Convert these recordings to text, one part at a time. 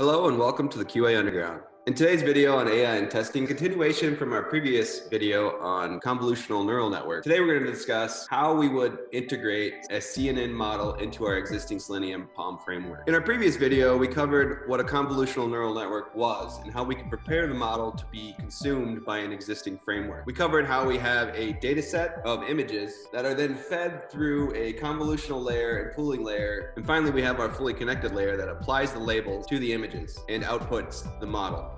Hello and welcome to the QA Underground. In today's video on AI and testing, continuation from our previous video on convolutional neural network, today we're going to discuss how we would integrate a CNN model into our existing Selenium POM framework. In our previous video, we covered what a convolutional neural network was and how we can prepare the model to be consumed by an existing framework. We covered how we have a data set of images that are then fed through a convolutional layer and pooling layer. And finally, we have our fully connected layer that applies the labels to the images and outputs the model.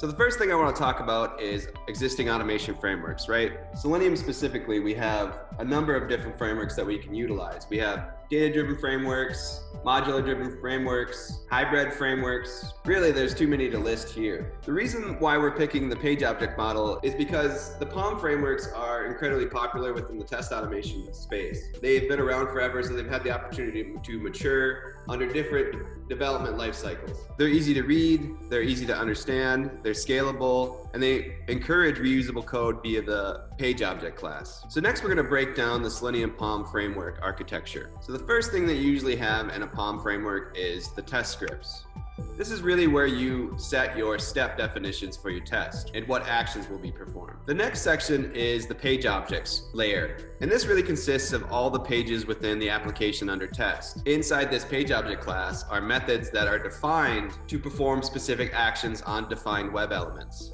So the first thing I want to talk about is existing automation frameworks, right? Selenium specifically, we have a number of different frameworks that we can utilize. We have data-driven frameworks, modular-driven frameworks, hybrid frameworks. Really, there's too many to list here. The reason why we're picking the page object model is because the POM frameworks are incredibly popular within the test automation space. They've been around forever, so they've had the opportunity to mature under different development life cycles. They're easy to read, they're easy to understand, they're scalable, and they encourage reusable code via the page object class. So next we're gonna break down the Selenium POM framework architecture. So the first thing that you usually have in a POM framework is the test scripts. This is really where you set your step definitions for your test and what actions will be performed. The next section is the page objects layer. And this really consists of all the pages within the application under test. Inside this page object class are methods that are defined to perform specific actions on defined web elements.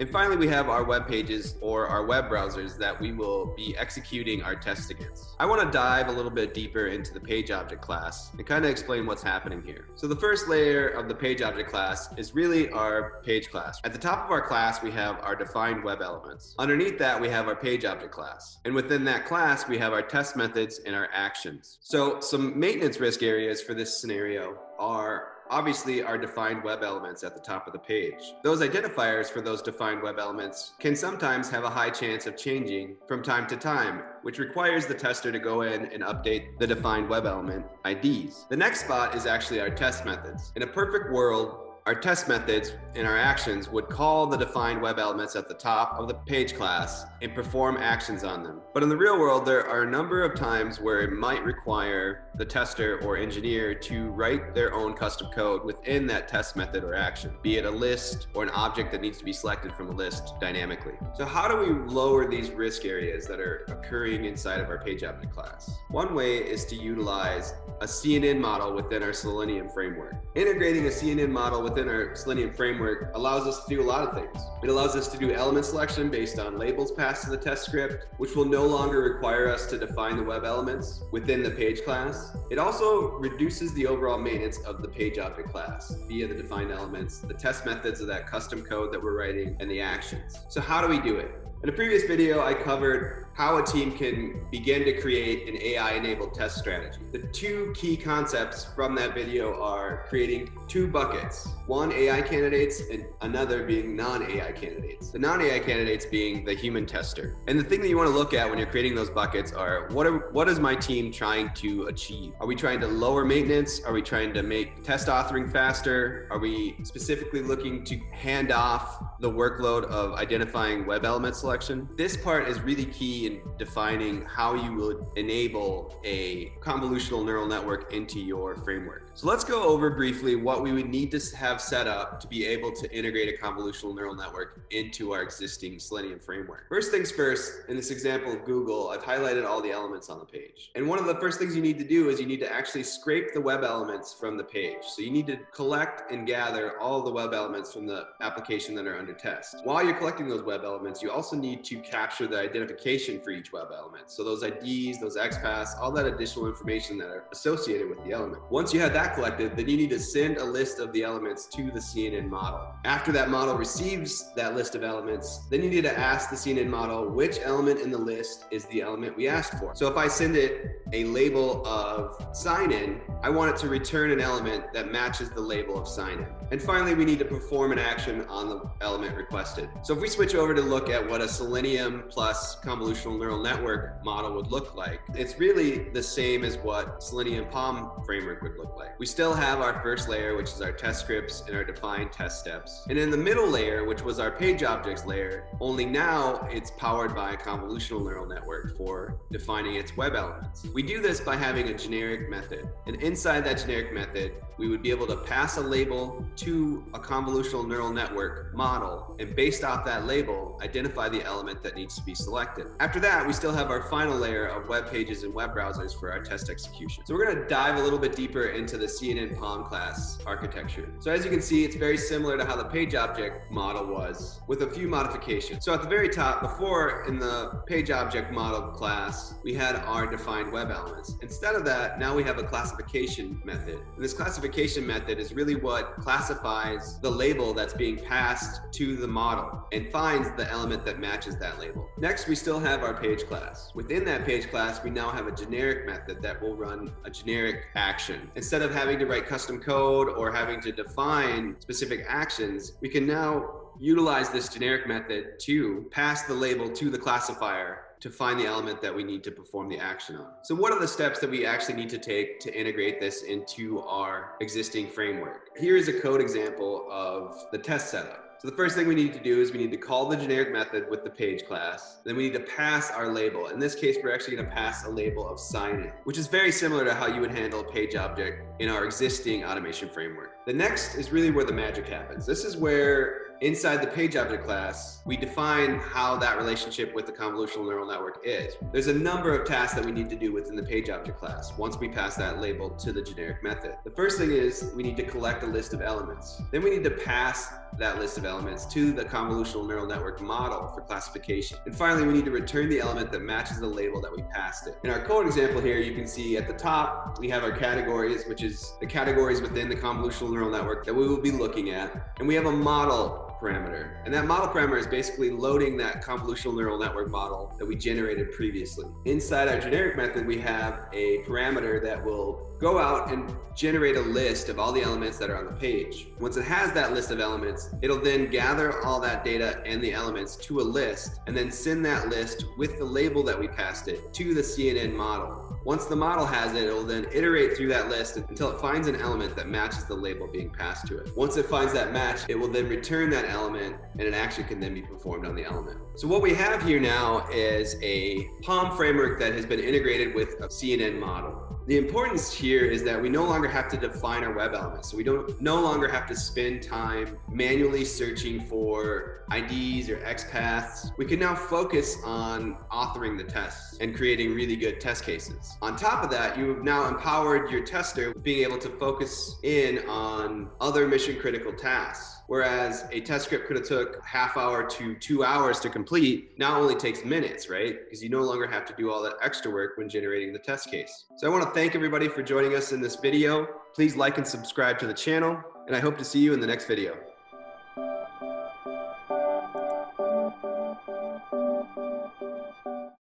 And finally, we have our web pages or our web browsers that we will be executing our tests against. I want to dive a little bit deeper into the page object class and kind of explain what's happening here. So the first layer of the page object class is really our page class. At the top of our class, we have our defined web elements. Underneath that, we have our page object class. And within that class, we have our test methods and our actions. So some maintenance risk areas for this scenario are obviously are defined web elements at the top of the page. Those identifiers for those defined web elements can sometimes have a high chance of changing from time to time, which requires the tester to go in and update the defined web element IDs. The next spot is actually our test methods. In a perfect world, our test methods and our actions would call the defined web elements at the top of the page class and perform actions on them. But in the real world, there are a number of times where it might require the tester or engineer to write their own custom code within that test method or action, be it a list or an object that needs to be selected from a list dynamically. So how do we lower these risk areas that are occurring inside of our page object class? One way is to utilize a CNN model within our Selenium framework. Integrating a CNN model within our Selenium framework allows us to do a lot of things. It allows us to do element selection based on labels passed to the test script, which will no longer require us to define the web elements within the page class. It also reduces the overall maintenance of the page object class via the defined elements, the test methods of that custom code that we're writing, and the actions. So how do we do it? In a previous video, I covered how a team can begin to create an AI enabled test strategy. The two key concepts from that video are creating two buckets, one AI candidates and another being non AI candidates. The non AI candidates being the human tester. And the thing that you want to look at when you're creating those buckets are what are what is my team trying to achieve? Are we trying to lower maintenance? Are we trying to make test authoring faster? Are we specifically looking to hand off the workload of identifying web element selection? This part is really key in defining how you would enable a convolutional neural network into your framework. So let's go over briefly what we would need to have set up to be able to integrate a convolutional neural network into our existing Selenium framework. First things first, in this example of Google, I've highlighted all the elements on the page. And one of the first things you need to do is you need to actually scrape the web elements from the page. So you need to collect and gather all the web elements from the application that are under test. While you're collecting those web elements, you also need to capture the identification for each web element. So those IDs, those XPaths, all that additional information that are associated with the element. Once you have that collected, then you need to send a list of the elements to the CNN model. After that model receives that list of elements, then you need to ask the CNN model which element in the list is the element we asked for. So if I send it a label of sign in, I want it to return an element that matches the label of sign in. And finally, we need to perform an action on the element requested. So if we switch over to look at what a Selenium plus convolutional neural network model would look like, it's really the same as what Selenium POM framework would look like. We still have our first layer, which is our test scripts and our defined test steps. And in the middle layer, which was our page objects layer, only now it's powered by a convolutional neural network for defining its web elements. We do this by having a generic method. And inside that generic method, we would be able to pass a label to a convolutional neural network model and based off that label, identify the element that needs to be selected. After that, we still have our final layer of web pages and web browsers for our test execution. So we're gonna dive a little bit deeper into the CNN POM class architecture. So as you can see, it's very similar to how the page object model was with a few modifications. So at the very top, before in the page object model class, we had our defined web elements. Instead of that, now we have a classification method. And this classification classification method is really what classifies the label that's being passed to the model and finds the element that matches that label. Next, we still have our page class. Within that page class, we now have a generic method that will run a generic action. Instead of having to write custom code or having to define specific actions, we can now utilize this generic method to pass the label to the classifier to find the element that we need to perform the action on. So what are the steps that we actually need to take to integrate this into our existing framework? Here is a code example of the test setup. So the first thing we need to do is we need to call the generic method with the page class. Then we need to pass our label. In this case, we're actually gonna pass a label of sign in, which is very similar to how you would handle a page object in our existing automation framework. The next is really where the magic happens. This is where Inside the page object class, we define how that relationship with the convolutional neural network is. There's a number of tasks that we need to do within the page object class once we pass that label to the generic method. The first thing is we need to collect a list of elements. Then we need to pass that list of elements to the convolutional neural network model for classification. And finally, we need to return the element that matches the label that we passed it. In our code example here, you can see at the top, we have our categories, which is the categories within the convolutional neural network that we will be looking at. And we have a model parameter. And that model parameter is basically loading that convolutional neural network model that we generated previously. Inside our generic method, we have a parameter that will go out and generate a list of all the elements that are on the page. Once it has that list of elements, it'll then gather all that data and the elements to a list and then send that list with the label that we passed it to the CNN model. Once the model has it, it will then iterate through that list until it finds an element that matches the label being passed to it. Once it finds that match, it will then return that element and an action can then be performed on the element. So what we have here now is a POM framework that has been integrated with a CNN model. The importance here is that we no longer have to define our web elements. So we don't no longer have to spend time manually searching for IDs or XPaths. We can now focus on authoring the tests and creating really good test cases. On top of that, you have now empowered your tester being able to focus in on other mission critical tasks. Whereas a test script could have took half hour to two hours to complete, now only takes minutes, right? Because you no longer have to do all that extra work when generating the test case. So I want to thank everybody for joining us in this video. Please like and subscribe to the channel, and I hope to see you in the next video.